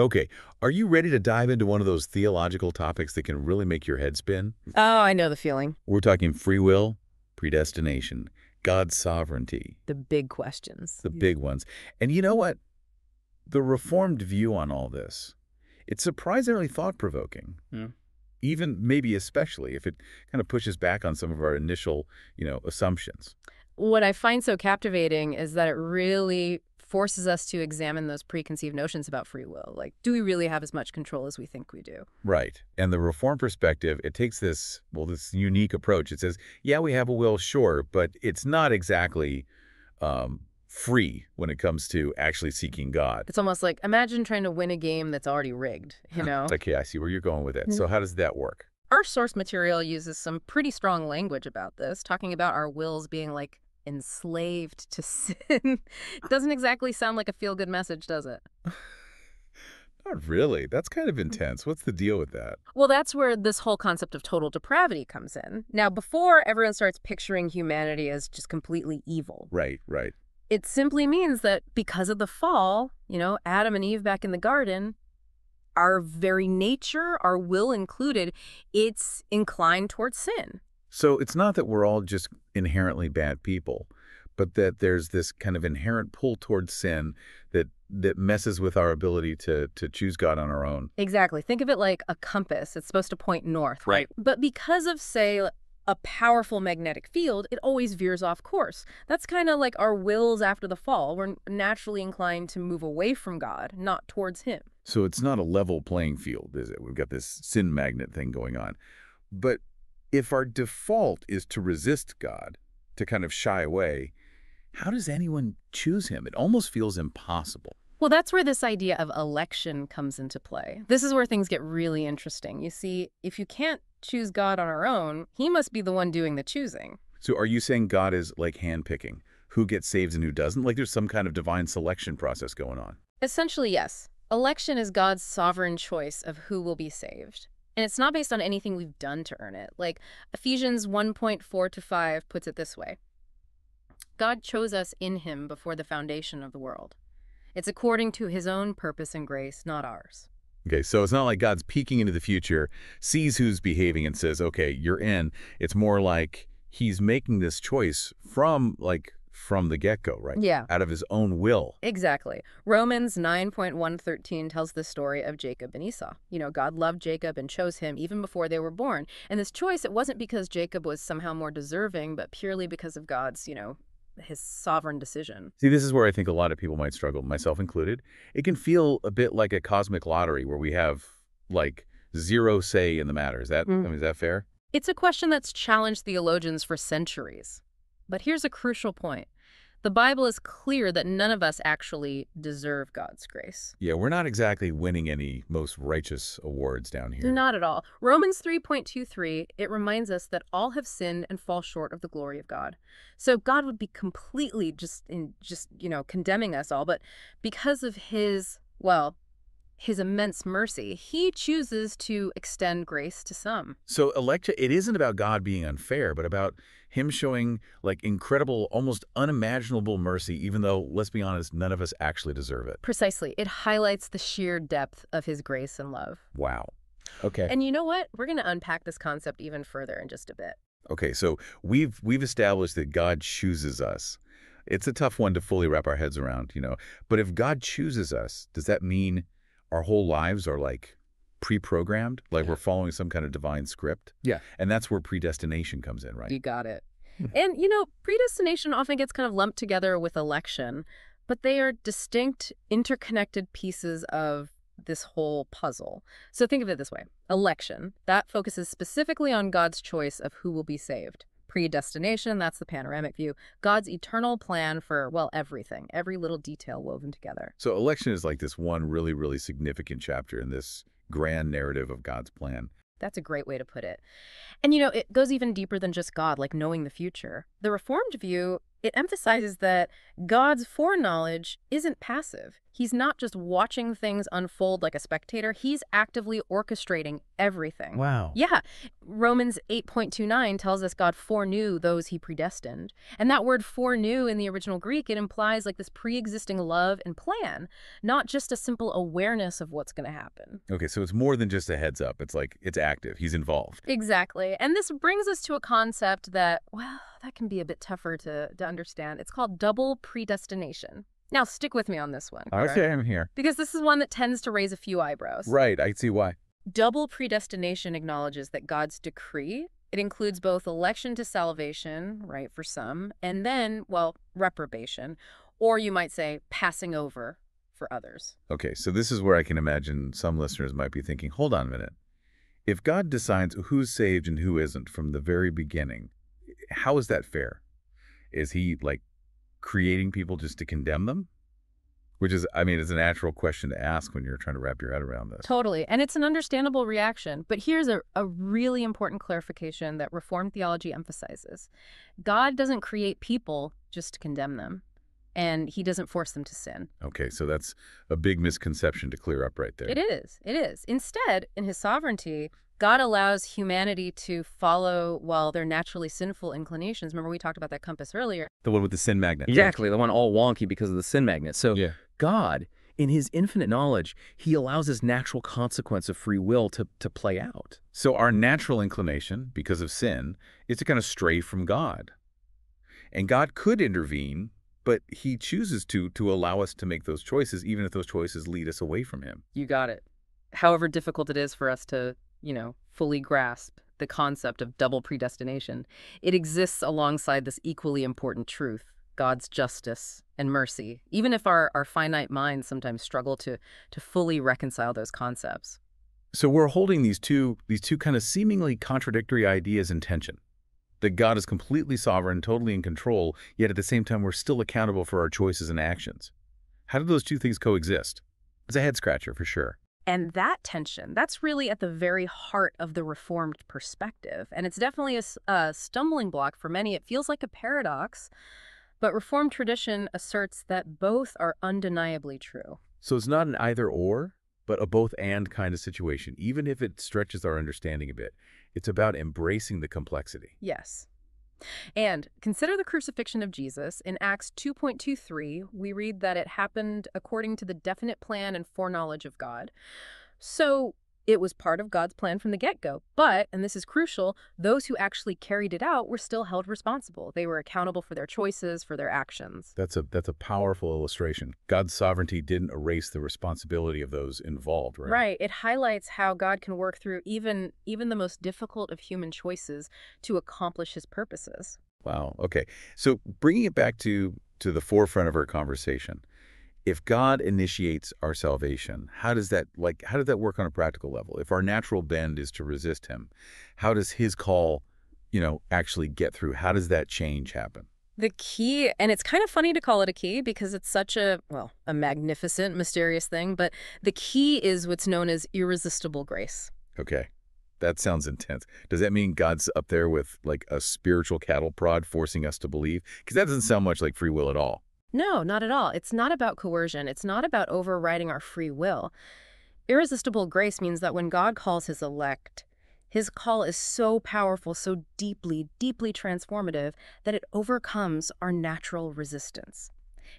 Okay, are you ready to dive into one of those theological topics that can really make your head spin? Oh, I know the feeling. We're talking free will, predestination, God's sovereignty, The big questions. the big ones. And you know what? The Reformed view on all this, it's surprisingly thought-provoking. Yeah. Even, maybe especially, if it kind of pushes back on some of our initial, you know, assumptions. What I find so captivating is that it really forces us to examine those preconceived notions about free will. Like, do we really have as much control as we think we do? Right. And the reform perspective, it takes this, well, this unique approach. It says, yeah, we have a will, sure, but it's not exactly um, free when it comes to actually seeking God. It's almost like, imagine trying to win a game that's already rigged, you know? Okay, I see where you're going with it. So how does that work? Our source material uses some pretty strong language about this, talking about our wills being like enslaved to sin. Doesn't exactly sound like a feel-good message, does it? Not really. That's kind of mm. intense. What's the deal with that? Well, that's where this whole concept of total depravity comes in. Now, before everyone starts picturing humanity as just completely evil, Right, right. it simply means that because of the fall, you know, Adam and Eve back in the garden, our very nature, our will included, it's inclined towards sin. So it's not that we're all just inherently bad people, but that there's this kind of inherent pull towards sin that that messes with our ability to to choose God on our own. Exactly. Think of it like a compass. It's supposed to point north, Right. But because of, say, a powerful magnetic field, it always veers off course. That's kind of like our wills after the fall. We're naturally inclined to move away from God, not towards Him. So it's not a level playing field, is it? We've got this sin magnet thing going on. But if our default is to resist God, to kind of shy away, how does anyone choose him? It almost feels impossible. Well, that's where this idea of election comes into play. This is where things get really interesting. You see, if you can't choose God on our own, He must be the one doing the choosing. So are you saying God is like handpicking? Who gets saved and who doesn't? Like there's some kind of divine selection process going on. Essentially, yes. Election is God's sovereign choice of who will be saved. And it's not based on anything we've done to earn it. Like Ephesians 1.4 to 5 puts it this way God chose us in Him before the foundation of the world. It's according to His own purpose and grace, not ours. Okay, so it's not like God's peeking into the future, sees who's behaving and says, okay, you're in. It's more like he's making this choice from like from the get-go, right? Yeah. Out of his own will. Exactly. Romans 9.113 tells the story of Jacob and Esau. You know, God loved Jacob and chose him even before they were born. And this choice, it wasn't because Jacob was somehow more deserving, but purely because of God's, you know, his sovereign decision. See, this is where I think a lot of people might struggle, myself included. It can feel a bit like a cosmic lottery where we have like zero say in the matter. Is that, Mm. I mean, is that fair? It's a question that's challenged theologians for centuries. But here's a crucial point. The Bible is clear that none of us actually deserve God's grace. Yeah, we're not exactly winning any most righteous awards down here. Not at all. Romans 3.23, it reminds us that all have sinned and fall short of the glory of God. So God would be completely just in just, you know, condemning us all, but because of his, well, his immense mercy, he chooses to extend grace to some. So election, it isn't about God being unfair, but about him showing like incredible, almost unimaginable mercy, even though, let's be honest, none of us actually deserve it. Precisely. It highlights the sheer depth of his grace and love. Wow. Okay. And you know what? We're going to unpack this concept even further in just a bit. Okay, so we've we've established that God chooses us. It's a tough one to fully wrap our heads around, you know. But if God chooses us, does that mean our whole lives are like pre-programmed, like we're following some kind of divine script? Yeah. And that's where predestination comes in, right? You got it. Mm-hmm. and, you know, predestination often gets kind of lumped together with election, but they are distinct, interconnected pieces of this whole puzzle. So think of it this way. Election, that focuses specifically on God's choice of who will be saved. Predestination, that's the panoramic view. God's eternal plan for, well, everything, every little detail woven together. So election is like this one really, really significant chapter in this grand narrative of God's plan. That's a great way to put it. And you know, it goes even deeper than just God, like knowing the future. The Reformed view, it emphasizes that God's foreknowledge isn't passive. He He's not just watching things unfold like a spectator, he's actively orchestrating everything. Wow. Yeah. Romans 8.29 tells us God foreknew those he predestined. And that word foreknew in the original Greek, it implies like this pre-existing love and plan, not just a simple awareness of what's going to happen. Okay, so it's more than just a heads up. It's like it's active. He's involved. Exactly. And this brings us to a concept that, well, that can be a bit tougher to, to understand. It's called double predestination. Now, stick with me on this one. Okay, I'm here. Because this is one that tends to raise a few eyebrows. Right, I see why. Double predestination acknowledges that God's decree, it includes both election to salvation, right, for some, and then, well, reprobation, or you might say passing over for others. Okay, so this is where I can imagine some listeners might be thinking, hold on a minute. If God decides who's saved and who isn't from the very beginning, how is that fair? Is he, like, creating people just to condemn them? Which is, I mean, it's a natural question to ask when you're trying to wrap your head around this. Totally. And it's an understandable reaction. But here's a, a really important clarification that Reformed theology emphasizes God doesn't create people just to condemn them, and he doesn't force them to sin. Okay, so that's a big misconception to clear up right there. It is. It is. Instead, in his sovereignty, God allows humanity to follow, well, their naturally sinful inclinations. Remember, we talked about that compass earlier. The one with the sin magnet. Exactly. The one all wonky because of the sin magnet. So Yeah. God, in his infinite knowledge, he allows this natural consequence of free will to, to play out. So our natural inclination, because of sin, is to kind of stray from God. And God could intervene, but he chooses to to allow us to make those choices, even if those choices lead us away from him. You got it. However difficult it is for us to, you know, fully grasp the concept of double predestination, it exists alongside this equally important truth God's justice and mercy, even if our, our finite minds sometimes struggle to, to fully reconcile those concepts. So we're holding these two these two kind of seemingly contradictory ideas in tension. That God is completely sovereign, totally in control, yet at the same time we're still accountable for our choices and actions. How do those two things coexist? It's a head scratcher for sure. And that tension, that's really at the very heart of the Reformed perspective. And it's definitely a stumbling block for many. It feels like a paradox, but Reformed tradition asserts that both are undeniably true. So it's not an either or, but a both and kind of situation, even if it stretches our understanding a bit. It's about embracing the complexity. Yes. And consider the crucifixion of Jesus. In Acts 2.23, we read that it happened according to the definite plan and foreknowledge of God. So it was part of God's plan from the get-go. But, and this is crucial, those who actually carried it out were still held responsible. They were accountable for their choices, for their actions. That's a that's a powerful illustration. God's sovereignty didn't erase the responsibility of those involved, right? Right. It highlights how God can work through even even the most difficult of human choices to accomplish his purposes. Wow. Okay. So bringing it back to to the forefront of our conversation, if God initiates our salvation, how does that like how does that work on a practical level? If our natural bend is to resist him, how does his call, you know, actually get through? How does that change happen? The key, and it's kind of funny to call it a key because it's such a, well, a magnificent, mysterious thing, but the key is what's known as irresistible grace. Okay. That sounds intense. Does that mean God's up there with like a spiritual cattle prod forcing us to believe? Because that doesn't sound much like free will at all. No, not at all. It's not about coercion. It's not about overriding our free will. Irresistible grace means that when God calls his elect, his call is so powerful, so deeply, deeply transformative that it overcomes our natural resistance.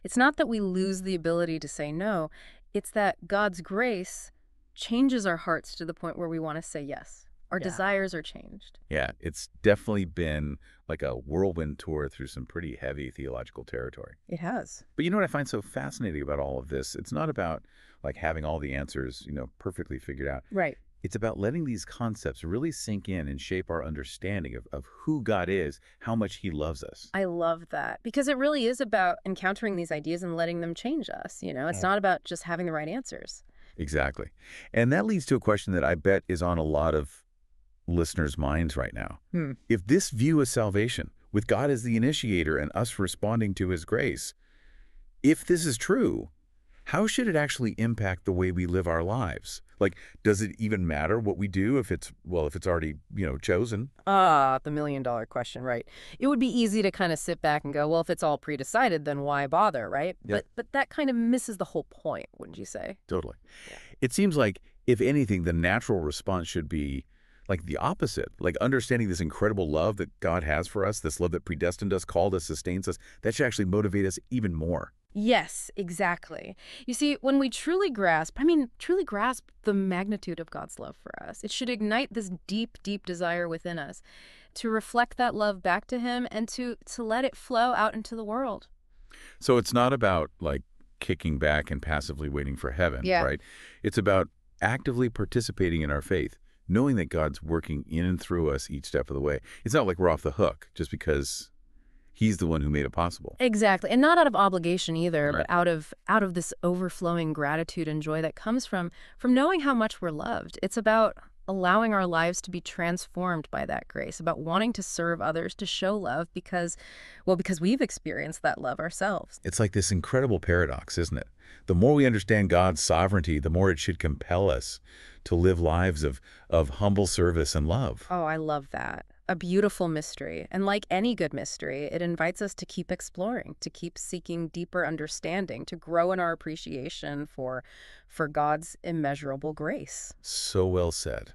It's not that we lose the ability to say no, it's that God's grace changes our hearts to the point where we want to say yes. Our Yeah. desires are changed. Yeah, it's definitely been like a whirlwind tour through some pretty heavy theological territory. It has. But you know what I find so fascinating about all of this? It's not about like having all the answers, you know, perfectly figured out. Right. It's about letting these concepts really sink in and shape our understanding of, of who God is, how much he loves us. I love that because it really is about encountering these ideas and letting them change us. You know, it's Yeah. not about just having the right answers. Exactly. And that leads to a question that I bet is on a lot of listeners' minds right now. Hmm. If this view of salvation, with God as the initiator and us responding to his grace, if this is true, how should it actually impact the way we live our lives? Like, does it even matter what we do if it's, well, if it's already, you know, chosen? Ah, the million dollar question, right? It would be easy to kind of sit back and go, well, if it's all pre-decided, then why bother, right? Yeah. But but that kind of misses the whole point, wouldn't you say? Totally. Yeah. It seems like, if anything, the natural response should be like the opposite. Like understanding this incredible love that God has for us, this love that predestined us, called us, sustains us, that should actually motivate us even more. Yes, exactly. You see, when we truly grasp, I mean, truly grasp the magnitude of God's love for us, it should ignite this deep, deep desire within us to reflect that love back to Him and to, to let it flow out into the world. So it's not about like kicking back and passively waiting for heaven, Yeah. right? It's about actively participating in our faith, knowing that God's working in and through us each step of the way. It's not like we're off the hook just because he's the one who made it possible. Exactly. And not out of obligation either, Right. but out of out of this overflowing gratitude and joy that comes from from knowing how much we're loved. It's about allowing our lives to be transformed by that grace, about wanting to serve others, to show love because well, because we've experienced that love ourselves. It's like this incredible paradox, isn't it? The more we understand God's sovereignty, the more it should compel us to live lives of, of humble service and love. Oh, I love that. A beautiful mystery. And like any good mystery, it invites us to keep exploring, to keep seeking deeper understanding, to grow in our appreciation for for God's immeasurable grace. So well said.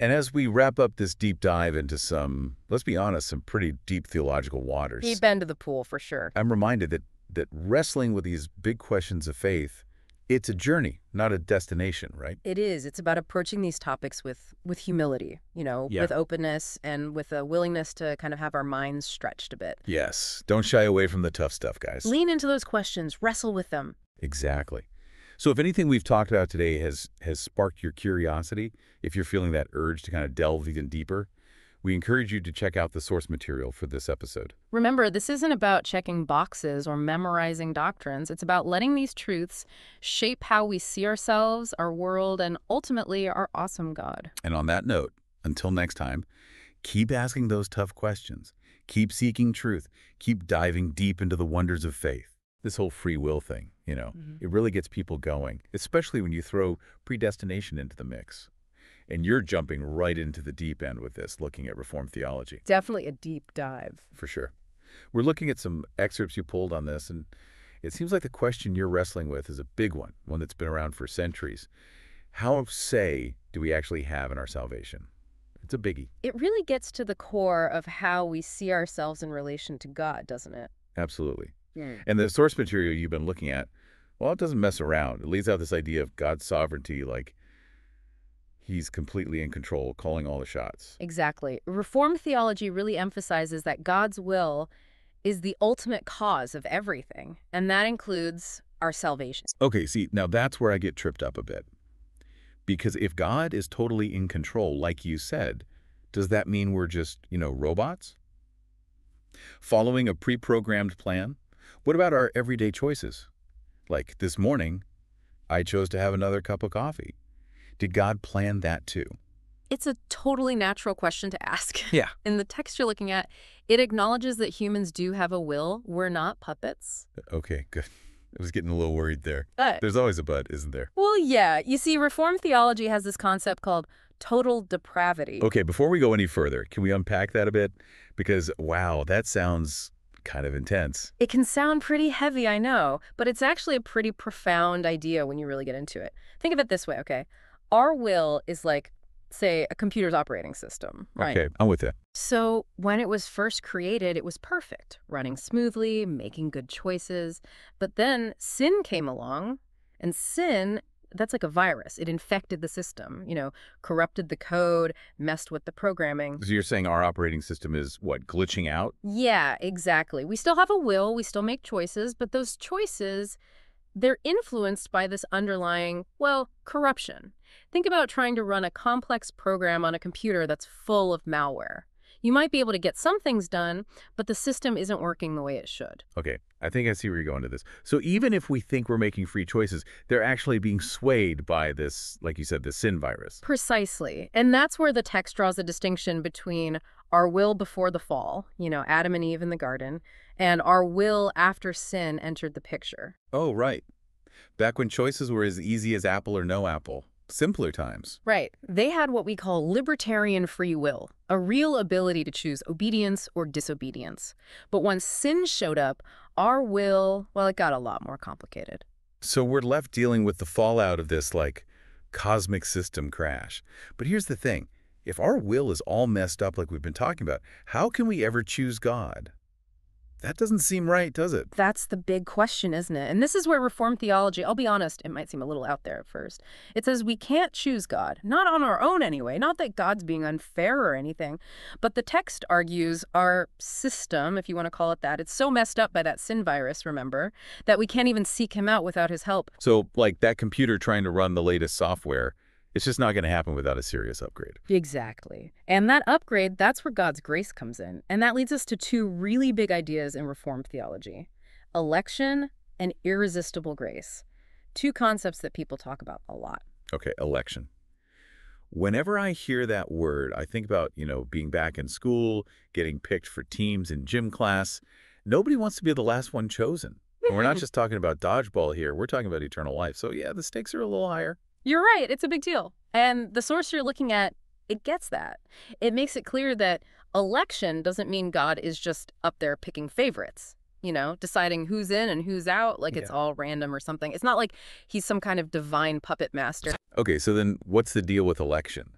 And as we wrap up this deep dive into some, let's be honest, some pretty deep theological waters, He'd been to the pool for sure. I'm reminded that, that wrestling with these big questions of faith, it's a journey, not a destination, right? It is. It's about approaching these topics with with humility, you know, Yeah. with openness and with a willingness to kind of have our minds stretched a bit. Yes. Don't shy away from the tough stuff, guys. Lean into those questions, wrestle with them. Exactly. So if anything we've talked about today has has sparked your curiosity, if you're feeling that urge to kind of delve even deeper, we encourage you to check out the source material for this episode. Remember, this isn't about checking boxes or memorizing doctrines. It's about letting these truths shape how we see ourselves, our world, and ultimately our awesome God. And on that note, until next time, keep asking those tough questions. Keep seeking truth. Keep diving deep into the wonders of faith. This whole free will thing, you know, Mhm. it really gets people going, especially when you throw predestination into the mix. And you're jumping right into the deep end with this, looking at Reformed theology. Definitely a deep dive. for sure. We're looking at some excerpts you pulled on this, and it seems like the question you're wrestling with is a big one, one that's been around for centuries. How say do we actually have in our salvation? It's a biggie. It really gets to the core of how we see ourselves in relation to God, doesn't it? Absolutely. Yeah. And the source material you've been looking at, well, it doesn't mess around. It lays out this idea of God's sovereignty, like he's completely in control, calling all the shots. Exactly. Reformed theology really emphasizes that God's will is the ultimate cause of everything, and that includes our salvation. Okay, see, now that's where I get tripped up a bit. Because if God is totally in control, like you said, does that mean we're just, you know, robots? Following a pre-programmed plan? What about our everyday choices? Like this morning, I chose to have another cup of coffee. Did God plan that too? It's a totally natural question to ask. Yeah. In the text you're looking at, it acknowledges that humans do have a will. We're not puppets. Uh, okay, good. I was getting a little worried there. But, There's always a but, isn't there? well, yeah. You see, Reformed theology has this concept called total depravity. Okay, before we go any further, can we unpack that a bit? Because, wow, that sounds kind of intense. It can sound pretty heavy, I know, but it's actually a pretty profound idea when you really get into it. Think of it this way, okay? Our will is like, say, a computer's operating system, right? Okay, I'm with you. So when it was first created, it was perfect, running smoothly, making good choices. But then sin came along, and sin, that's like a virus. It infected the system, you know, corrupted the code, messed with the programming. So you're saying our operating system is, what, glitching out? Yeah, exactly. We still have a will, we still make choices, but those choices, they're influenced by this underlying, well, corruption. Think about trying to run a complex program on a computer that's full of malware. You might be able to get some things done, but the system isn't working the way it should. Okay, I think I see where you're going to this. So even if we think we're making free choices, they're actually being swayed by this, like you said, the sin virus. Precisely. And that's where the text draws a distinction between our will before the fall, you know, Adam and Eve in the garden, and our will after sin entered the picture. Oh, right. Back when choices were as easy as apple or no apple, simpler times. Right. They had what we call libertarian free will, a real ability to choose obedience or disobedience. But once sin showed up, our will, well, it got a lot more complicated. So we're left dealing with the fallout of this, like, cosmic system crash. But here's the thing. If our will is all messed up like we've been talking about, how can we ever choose God? That doesn't seem right, does it? That's the big question, isn't it? And this is where Reformed theology, I'll be honest, it might seem a little out there at first. It says we can't choose God, not on our own anyway, not that God's being unfair or anything. But the text argues our system, if you want to call it that, it's so messed up by that sin virus, remember, that we can't even seek him out without his help. So, like that computer trying to run the latest software, it's just not going to happen without a serious upgrade. Exactly. And that upgrade, that's where God's grace comes in. And that leads us to two really big ideas in Reformed theology election and irresistible grace. Two concepts that people talk about a lot. Okay, election. Whenever I hear that word, I think about, you know, being back in school, getting picked for teams in gym class. Nobody wants to be the last one chosen. And we're not just talking about dodgeball here. We're talking about eternal life. So yeah, the stakes are a little higher. You're right. It's a big deal. And the source you're looking at, it gets that. It makes it clear that election doesn't mean God is just up there picking favorites, you know, deciding who's in and who's out, like it's all random or something. It's not like he's some kind of divine puppet master. Okay, so then what's the deal with election?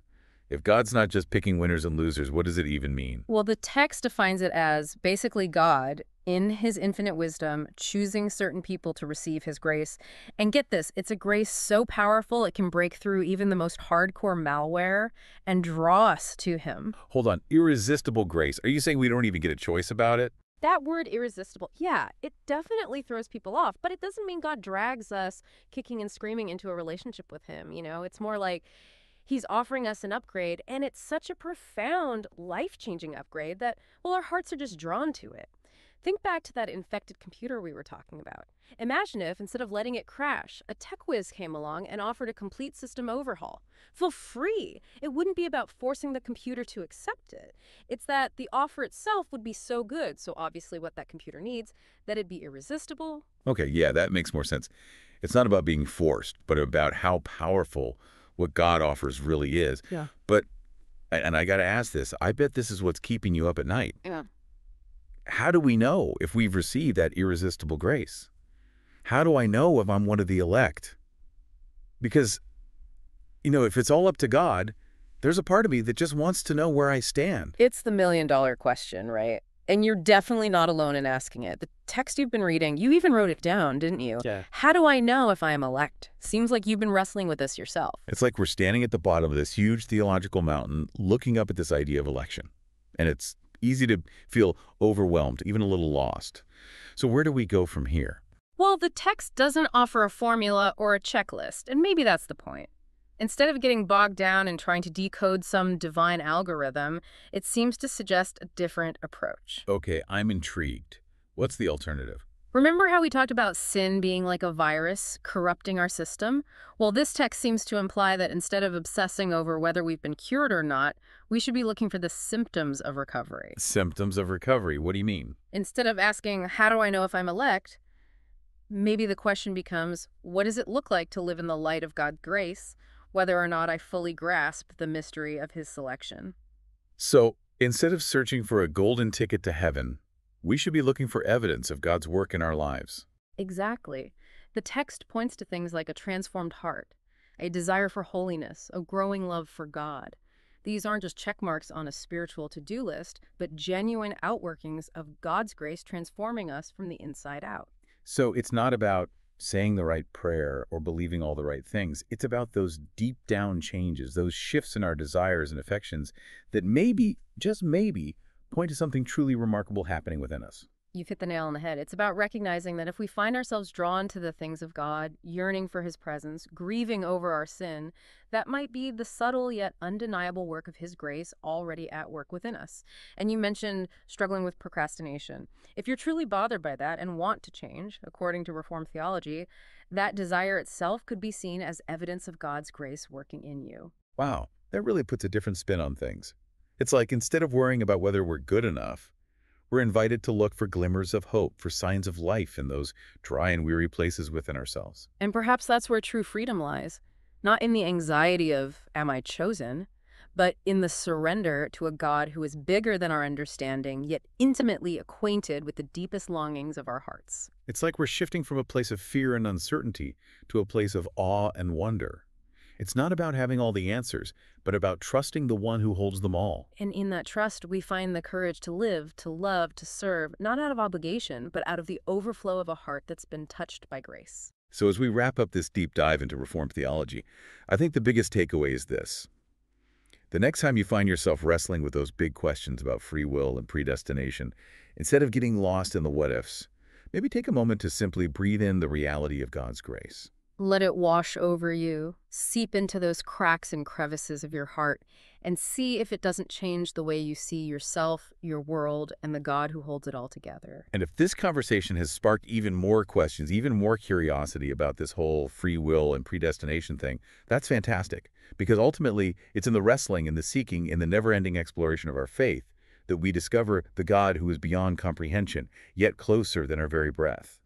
If God's not just picking winners and losers, what does it even mean? Well, the text defines it as basically God, in his infinite wisdom, choosing certain people to receive his grace. And get this, it's a grace so powerful it can break through even the most hardcore malware and draw us to him. Hold on, irresistible grace. Are you saying we don't even get a choice about it? That word irresistible, yeah, it definitely throws people off, but it doesn't mean God drags us kicking and screaming into a relationship with him, you know? It's more like he's offering us an upgrade, and it's such a profound, life-changing upgrade that, well, our hearts are just drawn to it. Think back to that infected computer we were talking about. Imagine if, instead of letting it crash, a tech whiz came along and offered a complete system overhaul for free. It wouldn't be about forcing the computer to accept it. It's that the offer itself would be so good, so obviously what that computer needs, that it'd be irresistible. Okay, yeah, that makes more sense. It's not about being forced, but about how powerful what God offers really is. Yeah. But, and I got to ask this, I bet this is what's keeping you up at night. Yeah. How do we know if we've received that irresistible grace? How do I know if I'm one of the elect? Because, you know, if it's all up to God, there's a part of me that just wants to know where I stand. It's the million dollar question, right? And you're definitely not alone in asking it. The text you've been reading, you even wrote it down, didn't you? Yeah. How do I know if I am elect? Seems like you've been wrestling with this yourself. It's like we're standing at the bottom of this huge theological mountain looking up at this idea of election. And it's easy to feel overwhelmed, even a little lost. So where do we go from here? Well, the text doesn't offer a formula or a checklist, and maybe that's the point. Instead of getting bogged down in trying to decode some divine algorithm, it seems to suggest a different approach. Okay, I'm intrigued. What's the alternative? Remember how we talked about sin being like a virus corrupting our system? Well, this text seems to imply that instead of obsessing over whether we've been cured or not, we should be looking for the symptoms of recovery. Symptoms of recovery. What do you mean? Instead of asking, how do I know if I'm elect? Maybe the question becomes, what does it look like to live in the light of God's grace, whether or not I fully grasp the mystery of his selection? So instead of searching for a golden ticket to heaven, we should be looking for evidence of God's work in our lives. Exactly. The text points to things like a transformed heart, a desire for holiness, a growing love for God. These aren't just check marks on a spiritual to-do list, but genuine outworkings of God's grace transforming us from the inside out. So it's not about saying the right prayer or believing all the right things. It's about those deep down changes, those shifts in our desires and affections that maybe, just maybe, point to something truly remarkable happening within us. You've hit the nail on the head. It's about recognizing that if we find ourselves drawn to the things of God, yearning for his presence, grieving over our sin, that might be the subtle yet undeniable work of his grace already at work within us. And you mentioned struggling with procrastination. If you're truly bothered by that and want to change, according to Reformed theology, that desire itself could be seen as evidence of God's grace working in you. Wow, that really puts a different spin on things. It's like instead of worrying about whether we're good enough, we're invited to look for glimmers of hope, for signs of life in those dry and weary places within ourselves. And perhaps that's where true freedom lies. Not in the anxiety of, am I chosen? But in the surrender to a God who is bigger than our understanding, yet intimately acquainted with the deepest longings of our hearts. It's like we're shifting from a place of fear and uncertainty to a place of awe and wonder. It's not about having all the answers, but about trusting the one who holds them all. And in that trust, we find the courage to live, to love, to serve, not out of obligation, but out of the overflow of a heart that's been touched by grace. So as we wrap up this deep dive into Reformed theology, I think the biggest takeaway is this. The next time you find yourself wrestling with those big questions about free will and predestination, instead of getting lost in the what-ifs, maybe take a moment to simply breathe in the reality of God's grace. Let it wash over you, seep into those cracks and crevices of your heart, and see if it doesn't change the way you see yourself, your world, and the God who holds it all together. And if this conversation has sparked even more questions, even more curiosity about this whole free will and predestination thing, that's fantastic. Because ultimately, it's in the wrestling and the seeking, in the never-ending exploration of our faith, that we discover the God who is beyond comprehension, yet closer than our very breath.